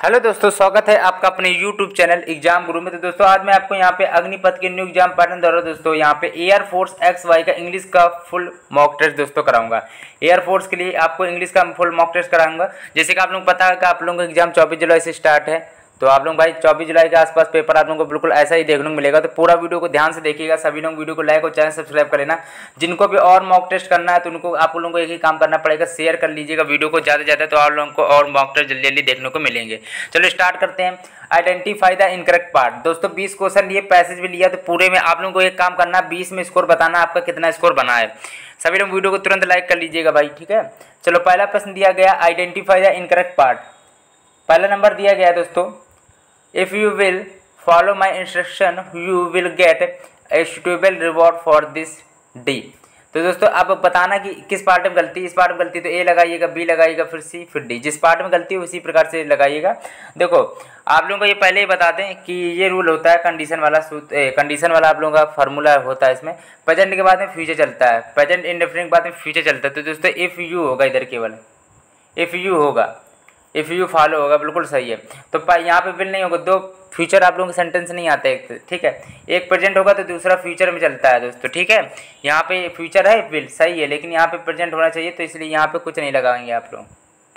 Hello दोस्तों, स्वागत है आपका अपने यूट्यूब चैनल एग्ज़ाम गुरु में। तो दोस्तों, आज मैं आपको यहाँ पे अग्निपथ के न्यू एग्ज़ाम पैटर्न द्वारा दोस्तों। यहाँ पे एयर फोर्स एक्स वाई का इंग्लिश का फुल मॉक टेस्ट दोस्तों कराऊँगा। एयर फोर्स के लिए आपको इंग्लिश का फुल मॉक टेस्ट कराऊँगा। जैसे कि आप लोग पता है कि आप लोगों का एग्ज़ाम चौबीस जुलाई से स्टार्ट है। तो आप लोग भाई चौबीस जुलाई के आसपास पेपर आप लोगों को बिल्कुल ऐसा ही देखने को मिलेगा। तो पूरा वीडियो को ध्यान से देखिएगा, सभी लोग वीडियो को लाइक और चैनल सब्सक्राइब कर लेना। जिनको भी और मॉक टेस्ट करना है तो उनको आप लोगों को एक ही काम करना पड़ेगा शेयर कर लीजिएगा वीडियो को ज़्यादा से ज़्यादा तो आप लोगों को और मॉक टेस्ट जल्दी जल्दी देखने को मिलेंगे। चलो स्टार्ट करते हैं। आइडेंटिफाई द इनकरेक्ट पार्ट दोस्तों, बीस क्वेश्चन लिए पैसेज भी लिया तो पूरे में आप लोगों को एक काम करना, बीस में स्कोर बताना आपका कितना स्कोर बना है। सभी लोग वीडियो को तुरंत लाइक कर लीजिएगा भाई, ठीक है? चलो, पहला प्रश्न दिया गया आइडेंटिफाई द इनकरेक्ट पार्ट पहला नंबर दिया गया दोस्तों। If you will follow my instruction, you will get a suitable reward for this d तो दोस्तों आप बताना कि किस पार्ट में गलती इस पार्ट में गलती तो ए लगाइएगा बी लगाइएगा, फिर सी फिर डी जिस पार्ट में गलती है, उसी प्रकार से लगाइएगा। देखो, आप लोगों को ये पहले ही बता दें कि ये रूल होता है कंडीशन वाला कंडीशन वाला आप लोगों का फार्मूला होता है इसमें। प्रेजेंट के बाद में फ्यूचर चलता है। प्रेजेंट इंडेफिनिट के बाद में फ्यूचर चलता है। तो दोस्तों इफ़ यू होगा इधर केवल। इफ़ यू होगा। इफ़ यू फॉलो होगा, बिल्कुल सही है। तो यहाँ पे बिल नहीं होगा। दो फ्यूचर आप लोगों के सेंटेंस नहीं आते, एक, ठीक है? एक प्रेजेंट होगा तो दूसरा फ्यूचर में चलता है दोस्तों, ठीक है? यहाँ पे फ्यूचर है, बिल सही है, लेकिन यहाँ पे प्रेजेंट होना चाहिए तो इसलिए यहाँ पे कुछ नहीं लगाएँगे आप लोग,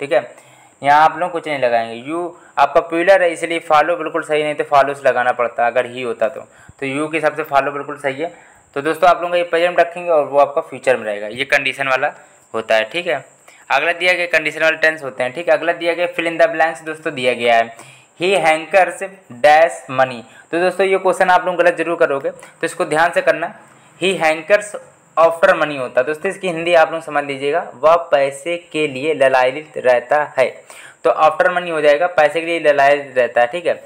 ठीक है? यहाँ आप लोग कुछ नहीं लगाएँगे। यू आपका पिलर है, इसलिए फॉलो बिल्कुल सही, नहीं तो फॉलो से लगाना पड़ता, अगर ही होता तो। तो यू के हिसाब से फॉलो बिल्कुल सही है। तो दोस्तों आप लोग ये प्रेजेंट रखेंगे और वो आपका फ्यूचर में रहेगा। ये कंडीशन वाला होता है, ठीक है? अगला दिया गया कंडीशनल टेंस होते हैं, ठीक है? अगला दिया गया फिल इन द ब्लैंक्स दोस्तों दिया गया है। ही हैंकर्स डैश मनी तो दोस्तों, ये क्वेश्चन आप लोग गलत ज़रूर करोगे। तो इसको ध्यान से करना। ही हैंकर्स आफ्टर मनी होता। है दोस्तों, इसकी हिंदी आप लोग समझ लीजिएगा। वह पैसे के लिए ललायित रहता है। तो आफ्टर मनी हो जाएगा, पैसे के लिए ललायित रहता है, ठीक है?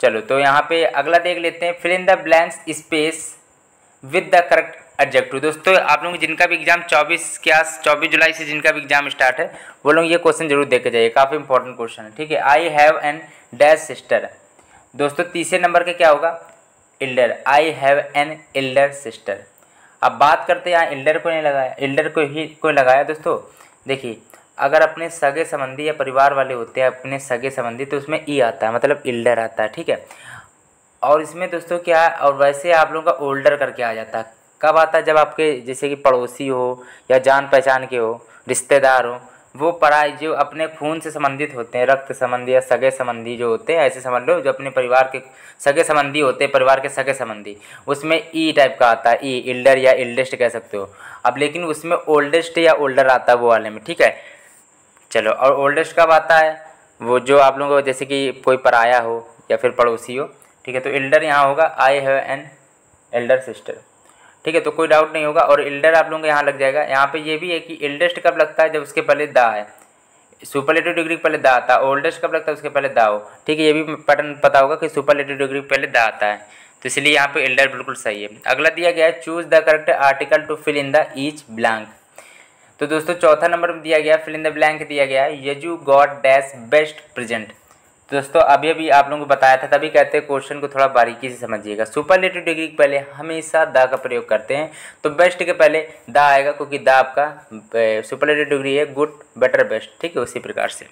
चलो तो यहाँ पे अगला देख लेते हैं। Fill in the blanks space with the correct adjective दोस्तों, आप लोग जिनका भी एग्ज़ाम 24 के आस, चौबीस जुलाई से जिनका भी एग्ज़ाम स्टार्ट है, वो लोग ये क्वेश्चन ज़रूर देख जाइए। काफ़ी इंपॉर्टेंट क्वेश्चन है, ठीक है? I have an dash sister दोस्तों, तीसरे नंबर के क्या होगा? Elder I have an elder sister अब बात करते हैं, यहाँ इल्डर को नहीं लगाया इल्डर को ही, को लगाया। दोस्तों, देखिए, अगर अपने सगे संबंधी या परिवार वाले होते हैं, अपने सगे संबंधी तो उसमें ई आता है मतलब इल्डर आता है, ठीक है? और इसमें दोस्तों क्या है? और वैसे आप लोगों का ओल्डर करके आ जाता है। कब आता है जब आपके, जैसे कि पड़ोसी हो या जान पहचान के हो, रिश्तेदार हो, वो पढ़ाई जो अपने खून से संबंधित होते हैं, रक्त संबंधी या सगे संबंधी जो होते हैं, ऐसे समझ लो जो अपने परिवार के सगे संबंधी होते हैं, परिवार के सगे संबंधी, उसमें ई टाइप का आता है ई इल्डर या इल्डेस्ट कह सकते हो। अब लेकिन उसमें ओल्डेस्ट या ओल्डर आता है वो वाले में, ठीक है? चलो, और ओल्डेस्ट कब आता है? वो जो आप लोगों को, जैसे कि कोई पराया हो या फिर पड़ोसी हो, ठीक है? तो एल्डर यहाँ होगा I have an elder sister ठीक है तो कोई डाउट नहीं होगा और एल्डर आप लोगों को यहाँ लग जाएगा। यहाँ पे ये भी है कि एल्डेस्ट कब लगता है? जब उसके पहले दा है। सुपरलेटिव डिग्री पहले दा आता है ओल्डेस्ट कब लगता है? उसके पहले दा हो। ठीक है, ये भी पैटर्न पता होगा कि सुपरलेटिव डिग्री पहले दा आता है। तो इसलिए यहाँ पे एल्डर बिल्कुल सही है। अगला दिया गया है choose the correct article to fill in the each blank तो दोस्तों, चौथा नंबर में दिया गया फिल इन द ब्लैंक दिया गया है। You got dash best present. दोस्तों अभी अभी आप लोगों को बताया था, तभी कहते हैं क्वेश्चन को थोड़ा बारीकी से समझिएगा। सुपरलेटिव डिग्री के पहले हमेशा दा का प्रयोग करते हैं। तो बेस्ट के पहले दा आएगा, क्योंकि दा आपका सुपरलेटिव डिग्री है गुड बेटर बेस्ट ठीक है, उसी प्रकार से।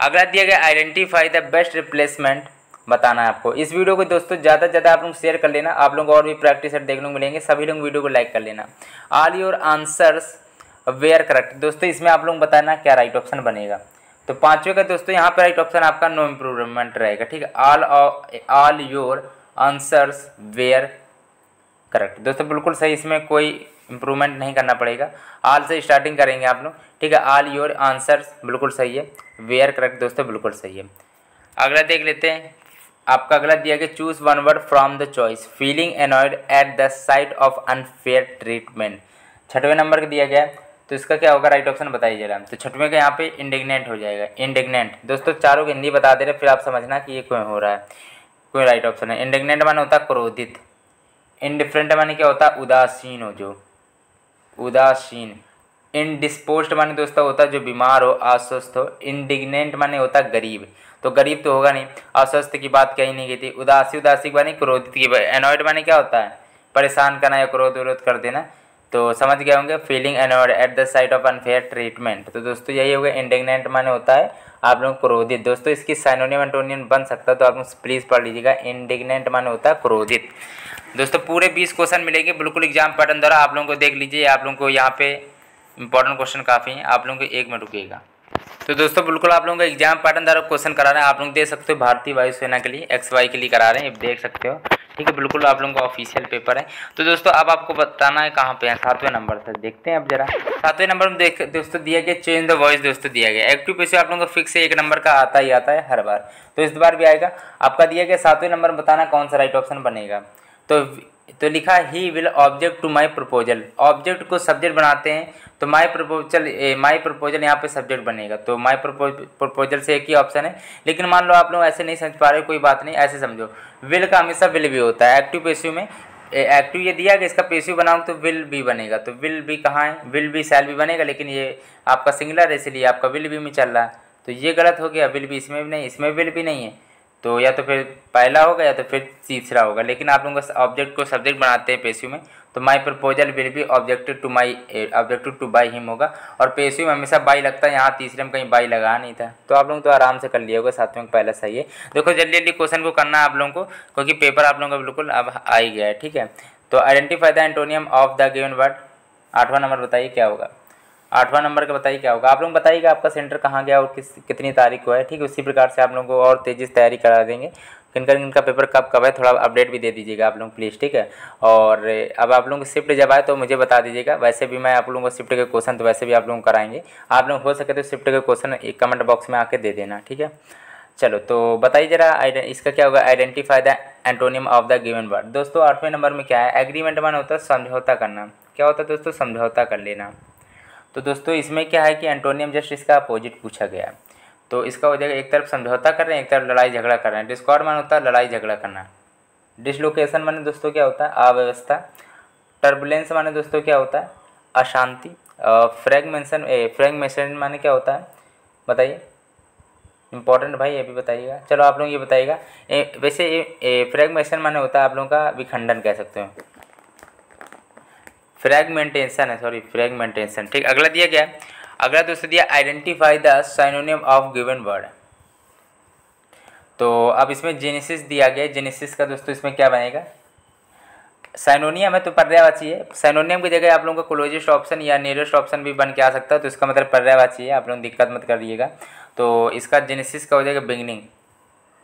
अगला दिया गया आइडेंटिफाई द बेस्ट रिप्लेसमेंट बताना है आपको। इस वीडियो को दोस्तों, ज़्यादा से ज़्यादा आप लोग शेयर कर लेना। आप लोग और भी प्रैक्टिस देखने को मिलेंगे, सभी लोग वीडियो को लाइक कर लेना। All your answers were correct दोस्तों, इसमें आप लोग बताना क्या राइट ऑप्शन बनेगा। तो पांचवे का दोस्तों, यहाँ पर राइट ऑप्शन आपका नो इम्प्रूवमेंट रहेगा, ठीक है? All all your answers were correct दोस्तों, बिल्कुल सही, इसमें कोई इम्प्रूवमेंट नहीं करना पड़ेगा। आल से स्टार्टिंग करेंगे आप लोग, ठीक है? ऑल योर आंसर्स बिल्कुल सही है वेयर करेक्ट दोस्तों, बिल्कुल सही है। अगला देख लेते हैं। आपका अगला दिया गया choose one word from the choice feeling annoyed at the sight of unfair treatment छठवें नंबर का दिया गया तो इसका क्या होगा? राइट ऑप्शन बताइए जरा। तो छठवें का यहाँ पे इंडिग्नेंट हो जाएगा। इंडिग्नेंट दोस्तों, चारों की हिंदी बता दे रहे फिर आप समझना कि ये क्यों हो रहा है। कोई राइट ऑप्शन है? इंडिग्नेंट माने होता है क्रोधित। इनडिफरेंट माने क्या होता? है उदासीन हो जो। उदासीन। इनडिस्पोज माने दोस्तों होता जो बीमार हो अस्वस्थ हो। इंडिग्नेंट माने होता गरीब। तो गरीब तो होगा नहीं। अस्वस्थ की बात कही नहीं की थी उदासी उदासी मानी क्रोधित की एनॉइड माने क्या होता है? परेशान करना या क्रोध विरोध कर देना। तो समझ गए होंगे feeling annoyed at the sight of unfair treatment तो दोस्तों, यही होगा इंडिग्नेंट माने होता है, आप लोग क्रोधित। दोस्तों, इसकी साइनोनियम एंटोनियम बन सकता है तो आप लोग प्लीज़ पढ़ लीजिएगा इंडिग्नेंट माने होता है, क्रोधित। दोस्तों, पूरे बीस क्वेश्चन मिलेंगे, बिल्कुल एग्ज़ाम पैटर्न द्वारा आप लोगों को देख लीजिए, आप लोगों को यहाँ पे इंपॉर्टेंट क्वेश्चन काफ़ी हैं, आप लोगों को एक मिनट रुकिएगा। तो दोस्तों, बिल्कुल आप लोगों का एग्ज़ाम पैटर्न द्वारा क्वेश्चन करा रहे हैं। आप लोग देख सकते हो, भारतीय वायुसेना के लिए एक्स वाई के लिए करा रहे हैं। देख सकते हो। ठीक है, बिल्कुल आप लोगों का ऑफिशियल पेपर है। तो दोस्तों, अब आपको बताना है कहाँ पे है। सातवें नंबर से देखते हैं अब जरा। सातवें नंबर में देख, दोस्तों, दिया गया चेंज द वॉइस दोस्तों दिया गया। एक्टिव पेशे आप लोगों को फिक्स एक नंबर का आता ही आता है हर बार। तो इस बार भी आएगा। आपका दिया गया सातवें नंबर में बताना कौन सा राइट ऑप्शन बनेगा। तो तो लिखा ही will object to my proposal object को सब्जेक्ट बनाते हैं। तो माई प्रपोजल माई प्रपोजल यहाँ पे सब्जेक्ट बनेगा। तो माई प्रपोजल से एक ही ऑप्शन है। लेकिन मान लो आप लोग ऐसे नहीं समझ पा रहे कोई बात नहीं, ऐसे समझो। विल का हमेशा विल भी होता है। एक्टिव पेसिव में एक्टिव ये दिया कि इसका पेसिव बनाऊँ तो विल भी बनेगा। तो विल भी कहाँ है? विल भी सैल भी बनेगा, लेकिन ये आपका सिंगलर है, इसलिए आपका विल भी में चल रहा है। तो ये गलत हो गया विल भी इसमें भी नहीं, इसमें विल भी नहीं है। तो या तो फिर पहला होगा या तो फिर तीसरा होगा, लेकिन आप लोगों ऑब्जेक्ट को सब्जेक्ट बनाते हैं पेशियो में तो my proposal will be objective to my objective to by him होगा। और पेशियो में हमेशा बाई लगता है, यहाँ तीसरे में कहीं बाई लगा नहीं था। तो आप लोग तो आराम से कर लिया होगा सातवें में पहला सही है। देखो, जल्दी जल्दी क्वेश्चन को करना आप लोगों को, क्योंकि पेपर आप लोगों का बिल्कुल अब आ ही गया है, ठीक है? तो identify the antonym of the given word आठवां नंबर बताइए, क्या होगा? आठवां नंबर का बताइए क्या होगा? आप लोग बताइएगा आपका सेंटर कहाँ गया और किस, कितनी तारीख को है, ठीक है? उसी प्रकार से आप लोगों को और तेज़ी से तैयारी करा देंगे। किनका इनका पेपर कब कब है, थोड़ा अपडेट भी दे दीजिएगा आप लोग प्लीज़ ठीक है? और अब आप लोगों को शिफ्ट जब आए तो मुझे बता दीजिएगा। वैसे भी मैं आप लोगों को शिफ्ट के क्वेश्चन तो वैसे भी आप लोगों को कराएँगे। आप लोग हो सके तो शिफ्ट के क्वेश्चन एक कमेंट बॉक्स में आके दे देना, ठीक है? चलो तो बताइए जरा इसका क्या होगा? Identify the antonym of the given word दोस्तों, आठवें नंबर में क्या है? एग्रीमेंट मान होता है, समझौता करना। क्या होता है दोस्तों? समझौता कर लेना। तो दोस्तों, इसमें क्या है कि एंटोनियम जस्ट इसका अपोजिट पूछा गया। तो इसका हो जाएगा एक तरफ़ समझौता कर रहे हैं, एक तरफ़ लड़ाई झगड़ा कर रहे हैं। डिस्कॉर्ड मान होता है लड़ाई झगड़ा करना। डिसलोकेशन माने दोस्तों क्या होता है? अव्यवस्था। टर्बुलेंस माने दोस्तों क्या होता है? अशांति। फ्रेगमेंशन फ्रेगमेशन माने क्या होता है? बताइए। इंपॉर्टेंट भाई, ये भी बताइएगा। चलो आप लोग ये बताइएगा। वैसे फ्रेगमेशन माने होता है आप लोगों का विखंडन कह सकते हो। फ्रैगमेंटेशन है सॉरी फ्रैगमेंटेशन ठीक, अगला दिया गया। अगला दोस्तों दिया identify the synonym of given word तो अब इसमें जेनेसिस दिया गया। जेनेसिस का दोस्तों इसमें क्या बनेगा? साइनोनियम है तो पर्यायवाची है। साइनोनियम की जगह आप लोगों का क्लोजेस्ट ऑप्शन या नियरेस्ट ऑप्शन भी बन के आ सकता है तो इसका मतलब पर्यायवाची है। आप लोग दिक्कत मत करिएगा तो इसका जेनेसिस का हो जाएगा बिगनिंग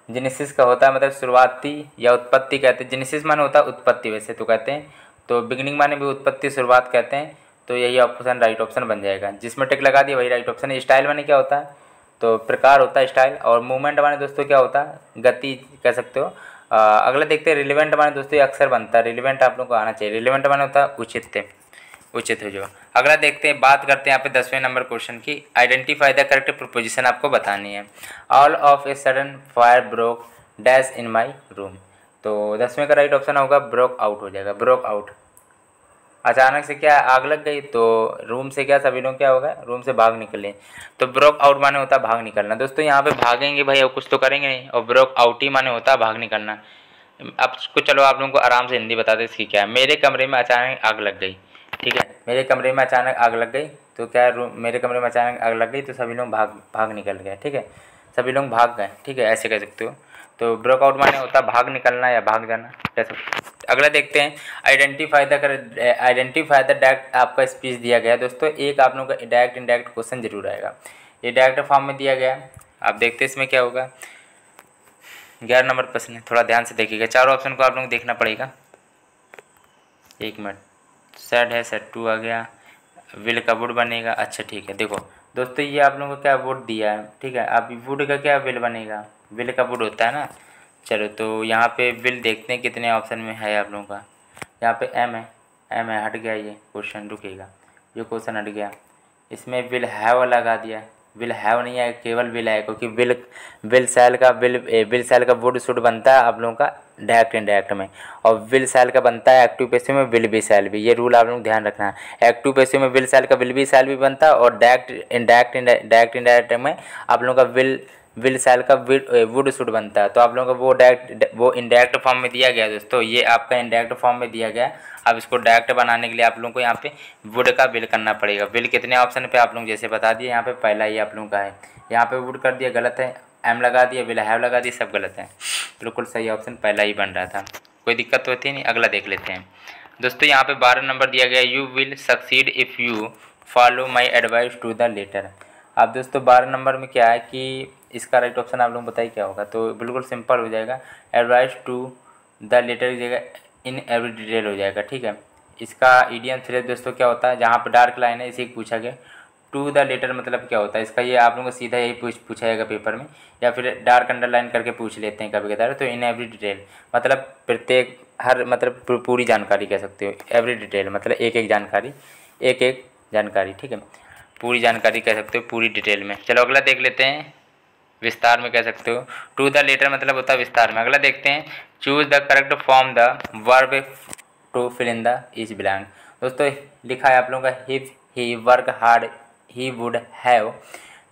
जेनेसिस का होता है मतलब शुरुआती या उत्पत्ति कहते हैं। जेनेसिस मान होता है उत्पत्ति वैसे तो कहते हैं। तो बिगनिंग माने भी उत्पत्ति शुरुआत कहते हैं तो यही ऑप्शन राइट ऑप्शन बन जाएगा। जिसमें टिक लगा दिया, वही राइट ऑप्शन है। स्टाइल माने क्या होता? है तो प्रकार होता है स्टाइल और मूवमेंट माने दोस्तों क्या होता? है गति कह सकते हो। अगला देखते हैं रिलेवेंट माने दोस्तों अक्सर बनता है। रिलेवेंट आप लोग को आना चाहिए। रिलेवेंट माने होता है उचित। उचित हो जो अगला देखते हैं, बात करते हैं यहाँ पे दसवें नंबर क्वेश्चन की। आइडेंटिफाई द करेक्ट प्रोपोजिशन आपको बतानी है। All of a sudden fire broke dash in my room तो दसवें का राइट ऑप्शन होगा ब्रोक आउट हो जाएगा, ब्रोक आउट। अचानक से क्या आग लग गई? तो रूम से क्या सभी लोग क्या होगा रूम से भाग निकले। तो ब्रोक आउट माने होता भाग निकलना। दोस्तों, यहाँ पे भागेंगे भाई और कुछ तो करेंगे नहीं। और ब्रोक आउट ही माने होता भाग निकलना। अब कुछ चलो आप लोगों को आराम से हिंदी बता दें इसकी क्या है। मेरे कमरे में अचानक आग लग गई, ठीक है? मेरे कमरे में अचानक आग लग गई तो क्या रूम मेरे कमरे में अचानक आग लग गई तो सभी लोग भाग भाग निकल गए, ठीक है? सभी लोग भाग गए, ठीक है, ऐसे कह सकते हो। तो ब्रोकआउट माने होता भाग निकलना या भाग जाना जैसे अगला देखते हैं आइडेंटिफाई द कर आइडेंटिफाई द डायरेक्ट आपका स्पीच दिया गया। दोस्तों, एक आप लोगों का डायरेक्ट इनडायरेक्ट क्वेश्चन ज़रूर आएगा। ये डायरेक्ट फॉर्म में दिया गया। आप देखते हैं इसमें क्या होगा। ग्यारह नंबर प्रश्न है, थोड़ा ध्यान से देखिएगा। चारों ऑप्शन को आप लोग देखना पड़ेगा। एक मिनट। सेट है सेट टू आ गया। विल का वुड बनेगा। अच्छा ठीक है, देखो। दोस्तों, ये आप लोगों को क्या वुड दिया है? ठीक है, अब वुड का क्या बिल बनेगा? बिल का वुड होता है ना? चलो तो यहाँ पे बिल देखते हैं कितने ऑप्शन में है आप लोगों का। यहाँ पे एम है एम है, हट गया ये क्वेश्चन रुकेगा। ये क्वेश्चन हट गया। इसमें बिल है वो लगा दिया। विल हैव नहीं है, केवल विल है, क्योंकि विल विल सेल का विल विल सेल का वुड शुड बनता है आप लोगों का डायरेक्ट इनडायरेक्ट में। और विल सेल का बनता है एक्टिव पेशियो में विल बी सेल भी। ये रूल आप लोग ध्यान रखना है। एक्टिव पेशियो में विल सेल का विल बी सेल भी बनता है और डायरेक्ट इनडायरेक्ट डायरेक्ट इनडायरेक्ट में आप लोगों का विल विल सैल का वुड शुड बनता है। तो आप लोगों को वो डायरेक्ट वो इंडायरेक्ट फॉर्म में दिया गया दोस्तों। ये आपका इंडायरेक्ट फॉर्म में दिया गया। अब इसको डायरेक्ट बनाने के लिए आप लोगों को यहाँ पे वुड का बिल करना पड़ेगा। बिल कितने ऑप्शन पे आप लोग जैसे बता दिए यहाँ पे पहला ही आप लोगों का है। यहाँ पे वुड कर दिया, गलत है। एम लगा दिया बिल हैव लगा दिया, सब गलत है। बिल्कुल सही ऑप्शन पहला ही बन रहा था। कोई दिक्कत तो थी नहीं, अगला देख लेते हैं। दोस्तों, यहाँ पे बारह नंबर दिया गया you will succeed if you follow my advice to the letter अब दोस्तों, बारह नंबर में क्या है कि इसका राइट ऑप्शन आप लोग बताइए क्या होगा? तो बिल्कुल सिंपल हो जाएगा। एडवाइस टू द लेटर जगह इन एवरी डिटेल हो जाएगा, ठीक है? इसका ईडियम फ्रेज दोस्तों क्या होता है? जहाँ पर डार्क लाइन है, इसी पूछा गया। टू द लेटर मतलब क्या होता है? इसका ये आप लोगों को सीधा यही पूछ, पूछा जाएगा पेपर में, या फिर डार्क अंडरलाइन करके पूछ लेते हैं कभी कभार तो इन एवरी डिटेल मतलब प्रत्येक, हर मतलब पूरी जानकारी कह सकते हो। एवरी डिटेल मतलब एक एक जानकारी एक एक जानकारी, ठीक है? पूरी जानकारी कह सकते हो पूरी डिटेल में। चलो अगला देख लेते हैं। विस्तार में कह सकते हो। टू द लेटर मतलब होता है विस्तार में। अगला देखते हैं। Choose the correct form the verb to fill in the is belong दोस्तों, लिखा है आप लोगों का if he work hard he would have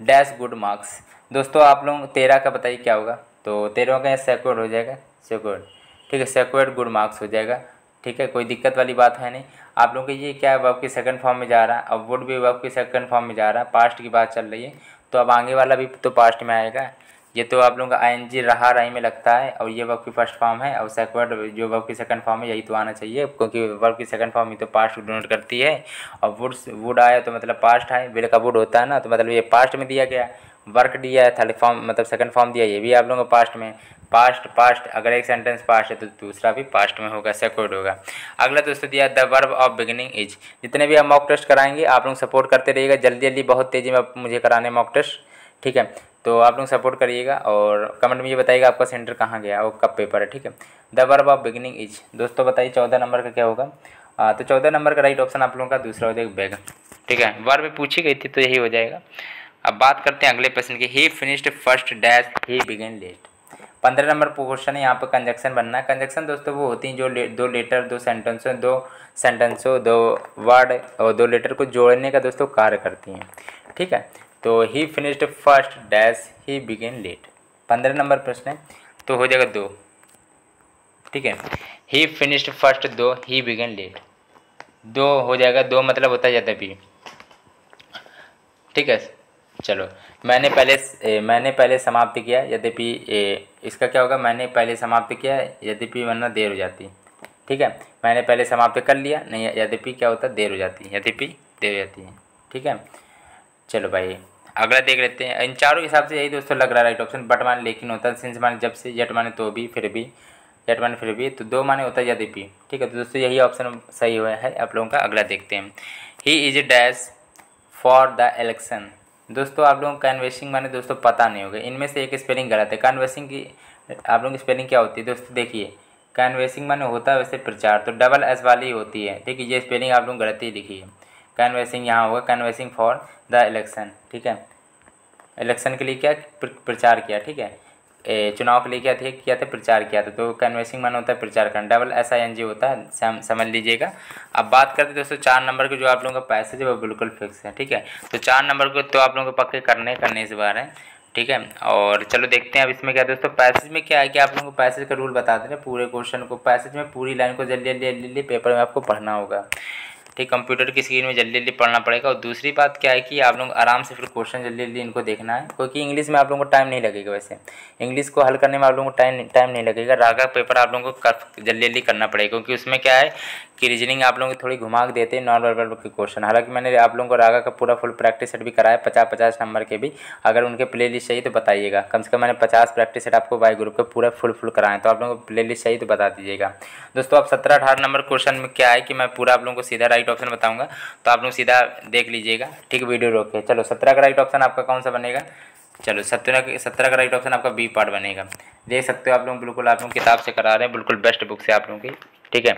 dash good marks दोस्तों, आप लोग, तेरह का बताइए क्या होगा? तो तेरह का सेक्योर्ड हो जाएगा। सेक्योर्ड ठीक है सेक्योर्ड गुड मार्क्स हो जाएगा। ठीक है, कोई दिक्कत वाली बात है नहीं। आप लोगों के ये क्या है वर्ब की सेकंड फॉर्म में जा रहा है। अब वुड भी वर्ब की सेकंड फॉर्म में जा रहा है। पास्ट की बात चल रही है। तो अब आगे वाला भी तो पास्ट में आएगा। ये तो आप लोगों का आई एन जी रहा रही में लगता है, और ये वर्ब की फ़र्स्ट फॉर्म है, और सेकंड जो वर्ब की सेकंड फॉर्म है, यही तो आना चाहिए, क्योंकि वर्ब की सेकंड फॉर्म ही तो पास्ट डोनेट करती है, और वुड वुड आया तो मतलब पास्ट है विल का वुड होता है ना तो मतलब ये पास्ट में दिया गया वर्क दिया है थर्ड फॉर्म मतलब सेकंड फॉर्म दिया, ये भी आप लोगों को पास्ट में। पास्ट पास्ट अगर एक सेंटेंस पास्ट है तो दूसरा भी पास्ट में होगा सेकोड होगा। अगला दोस्तों दिया the verb of beginning is जितने भी आप मॉक टेस्ट कराएँगे आप लोग सपोर्ट करते रहिएगा। जल्दी जल्दी बहुत तेज़ी में मुझे कराने मॉक टेस्ट ठीक है? तो आप लोग सपोर्ट करिएगा और कमेंट में ये बताइएगा आपका सेंटर कहाँ गया और कब पेपर है ठीक है? The verb of beginning is दोस्तों बताइए चौदह नंबर का क्या होगा? आ, तो चौदह नंबर का राइट ऑप्शन आप लोगों का दूसरा हो जाएगा बैग ठीक है? वर्ब पूछी गई थी तो यही हो जाएगा। अब बात करते हैं अगले प्रश्न की। He finished first dash he began late पंद्रह नंबर क्वेश्चन है यहाँ पर कंजक्शन बनना है। कंजक्शन दोस्तों वो होती हैं जो ले, दो लेटर दो सेंटेंसों दो सेंटेंसों दो वर्ड और दो लेटर को जोड़ने का दोस्तों कार्य करती हैं। ठीक है? तो he finished first dash he began late पंद्रह नंबर प्रश्न है तो हो जाएगा दो। ठीक है? ही फिनिश्ड फ़र्स्ट दो ही बिगेन लेट दो हो जाएगा दो मतलब होता है भी ठीक है? चलो। मैंने पहले मैंने पहले समाप्त किया, यद्यपि इसका क्या होगा, मैंने पहले समाप्त किया, यद्यपि वरना देर हो जाती। ठीक है? मैंने पहले समाप्त कर लिया, नहीं, यद्यपि क्या होता, देर हो जाती है यद्यपि देर हो जाती है। ठीक है? चलो भाई, अगला देख लेते हैं। इन चारों हिसाब से यही दोस्तों लग रहा है राइट ऑप्शन बट माने लेकिन होता है सिंस माने जब से जट माने तो भी, फिर भी जट माने फिर भी तो दो माने होता है यद्यपि। ठीक है? तो दोस्तों यही ऑप्शन सही हुआ है, आप लोगों का अगला देखते हैं। He is dash for the election दोस्तों, आप लोगों को कैनवेसिंग माने दोस्तों पता नहीं होगा। इनमें से एक स्पेलिंग गलत है। कैनवेसिंग की, आप लोगों की स्पेलिंग क्या होती है? दोस्तों, देखिए कैनवेसिंग माने होता है वैसे प्रचार तो डबल एस वाली होती है। ठीक है ये स्पेलिंग आप लोग गलत ही लिखी है कैनवेसिंग यहाँ होगा कैनवेसिंग फॉर द इलेक्शन ठीक है? इलेक्शन के लिए क्या? प्रचार किया, ठीक है? चुनाव के लिए क्या थे किया था प्रचार किया था। तो कैनवेसिंग मन होता है प्रचार करना। Double S I N G होता है सम, समझ लीजिएगा। अब बात करते दोस्तों चार नंबर के जो आप लोगों का पैसेज है वो बिल्कुल फिक्स है ठीक है? तो चार नंबर को तो आप लोगों को पक्के करने करने इस बार है ठीक है? और चलो देखते हैं अब इसमें क्या दोस्तों पैसेज में क्या है कि आप लोगों को पैसेज का रूल बता दें पूरे क्वेश्चन को पैसेज में पूरी लाइन को जल्दी जल्दी जल्दी पेपर में आपको पढ़ना होगा। ठीक कंप्यूटर की स्क्रीन में जल्दी जल्दी पढ़ना पड़ेगा। और दूसरी बात क्या है कि आप लोग आराम से फिर क्वेश्चन जल्दी जल्दी इनको देखना है, क्योंकि इंग्लिश में आप लोगों को टाइम नहीं लगेगा वैसे। इंग्लिश को हल करने में आप लोगों को टाइम टाइम नहीं लगेगा। रागा पेपर आप लोगों को जल्दी जल्दी करना पड़ेगा, क्योंकि उसमें क्या है कि रीजनिंग आप लोगों को थोड़ी घुमा देते हैं नॉन वर्बल के क्वेश्चन हालाँकि मैंने आप लोगों को रागा का पूरा फुल प्रैक्टिस सेट भी कराया पचास पचास नंबर के भी। अगर उनके प्ले लिस्ट चाहिए तो बताइएगा। कम से कम मैंने पचास प्रैक्टिस सेट आपको बाई ग्रुप के पूरा फुल फुल कराएँ तो आप लोगों को प्ले लिस्ट चाहिए तो बता दीजिएगा। दोस्तों अब सत्रह अठारह नंबर क्वेश्चन में क्या है कि मैं पूरा आप लोगों को सीधा राइट ऑप्शन बताऊँगा तो आप लोग सीधा देख लीजिएगा। ठीक, वीडियो रोक के। चलो, सत्रह का राइट ऑप्शन आपका कौन सा बनेगा? चलो, सत्रह सत्रह का राइट ऑप्शन आपका बी पार्ट बनेगा। देख सकते हो आप लोग, बिल्कुल आप लोग किताब से करा रहे हैं, बिल्कुल बेस्ट बुक से आप लोगों की। ठीक है?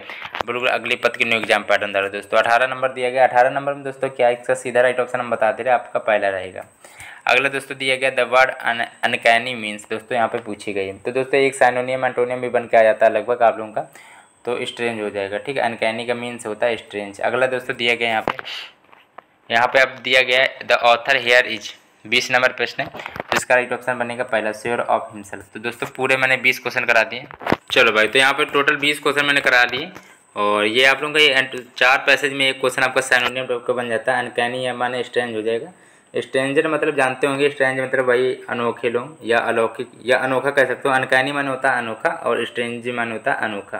बिल्कुल अगली पद की न्यू एग्ज़ाम पैटर्न दर दोस्तों। अठारह नंबर दिया गया। अठारह नंबर में दोस्तों क्या इसका सीधा राइट ऑप्शन हम बता दे रहे आपका पहला रहेगा। अगला दोस्तों दिया गया, द वर्ड अनकैनी मीन्स दोस्तों यहाँ पे पूछी गई तो दोस्तों एक साइनोनियम एंटोनियम भी बन के आ जाता है लगभग आप लोगों का। तो स्ट्रेंज हो जाएगा, ठीक है? अनकैनी का मीन्स होता है स्ट्रेंज अगला दोस्तों दिया गया यहाँ पे। यहाँ पे अब दिया गया है द ऑथर हेयर इज़ बीस नंबर प्रश्न है जिसका राइट ऑप्शन बनेगा पहला श्योर ऑफ़ हिमसेल्फ तो दोस्तों पूरे मैंने बीस क्वेश्चन करा दिए। चलो भाई तो यहाँ पर टोटल बीस क्वेश्चन मैंने करा लिए और ये आप लोगों का चार पैसेज में एक क्वेश्चन आपका सैनोनियम टाइप का बन जाता है। अनकैनी या माने स्ट्रेंज हो जाएगा। स्ट्रेंजर मतलब जानते होंगे स्ट्रेंज मतलब वही अनोखे लोग, या अलौकिक, या अनोखा कह सकते हो। अनकैनी मन होता है अनोखा, और स्ट्रेंज मन होता है अनोखा।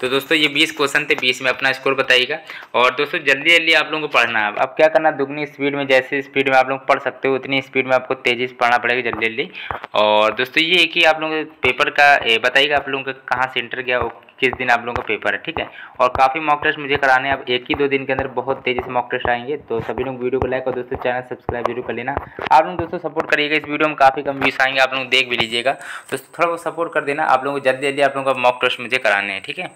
तो दोस्तों ये बीस क्वेश्चन थे, बीस में अपना स्कोर बताइएगा। और दोस्तों जल्दी जल्दी आप लोगों को पढ़ना है। अब क्या करना, दुगनी स्पीड में, जैसे स्पीड में आप लोग पढ़ सकते हो, उतनी स्पीड में आपको तेज़ी से पढ़ना पड़ेगा जल्दी जल्दी। और दोस्तों ये है कि आप लोगों के पेपर का बताइएगा आप लोगों का कहाँ से इंटर गया वो किस दिन आप लोगों का पेपर है, ठीक है? और काफ़ी मॉक टेस्ट मुझे कराने अब एक ही दो दिन के अंदर बहुत तेज़ी से मॉक टेस्ट आएँगे। तो सभी लोग वीडियो को लाइक और दोस्तों चैनल सब्सक्राइब ज़रूर कर लेना। आप लोग दोस्तों सपोर्ट करिएगा। इस वीडियो में काफ़ी कम व्यूज़ आएँगे, आप लोग देख भी लीजिएगा। तो थोड़ा बहुत सपोर्ट कर देना। आप लोगों को जल्दी जल्दी आप लोगों का मॉक टेस्ट मुझे कराने हैं, ठीक है?